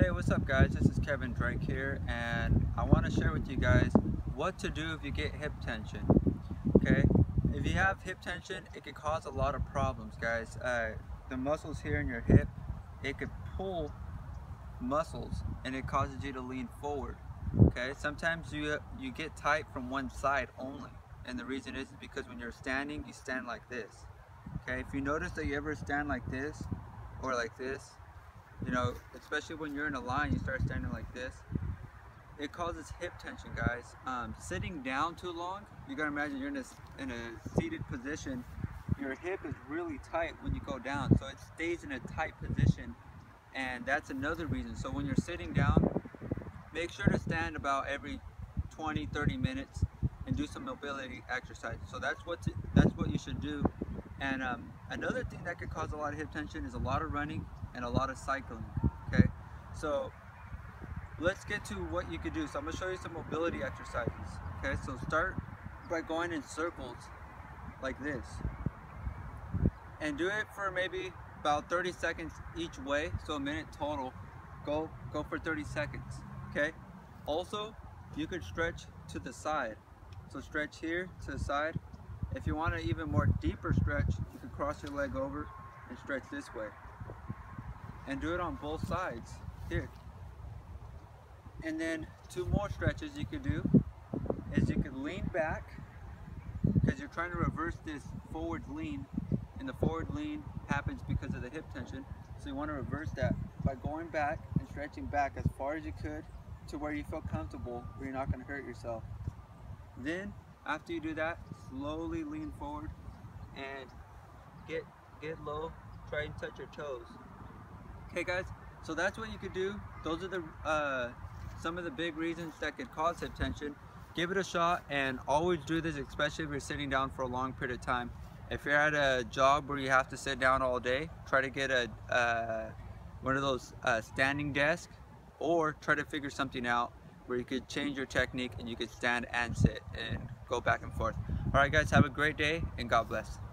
Hey, what's up guys? This is Kevin Drake here and I want to share with you guys what to do if you get hip tension. Okay, if you have hip tension, it could cause a lot of problems guys. Uh, the muscles here in your hip, it could pull muscles and it causes you to lean forward. Okay, sometimes you, you get tight from one side only and the reason is because when you're standing, you stand like this. Okay, if you notice that you ever stand like this or like this, you know, especially when you're in a line, you start standing like this, it causes hip tension, guys. Um, sitting down too long, you gotta imagine you're in a, in a seated position, your hip is really tight when you go down, so it stays in a tight position, and that's another reason. So when you're sitting down, make sure to stand about every 20, 30 minutes and do some mobility exercise. So that's what to, that's what you should do. And um, another thing that could cause a lot of hip tension is a lot of running and a lot of cycling, okay? So let's get to what you could do. So I'm gonna show you some mobility exercises, okay? So start by going in circles like this. And do it for maybe about 30 seconds each way, so a minute total. Go, go for 30 seconds, okay? Also, you could stretch to the side. So stretch here to the side. If you want an even more deeper stretch, you can cross your leg over and stretch this way and do it on both sides. Here. And then two more stretches you could do is you could lean back because you're trying to reverse this forward lean and the forward lean happens because of the hip tension. So you want to reverse that by going back and stretching back as far as you could to where you feel comfortable where you're not going to hurt yourself. Then after you do that slowly lean forward and get get low. Try and touch your toes Okay guys, so that's what you could do. Those are the uh, some of the big reasons that could cause hip tension. Give it a shot and always do this, especially if you're sitting down for a long period of time. If you're at a job where you have to sit down all day, try to get a uh, one of those uh, standing desks or try to figure something out where you could change your technique and you could stand and sit and go back and forth. All right guys, have a great day and God bless.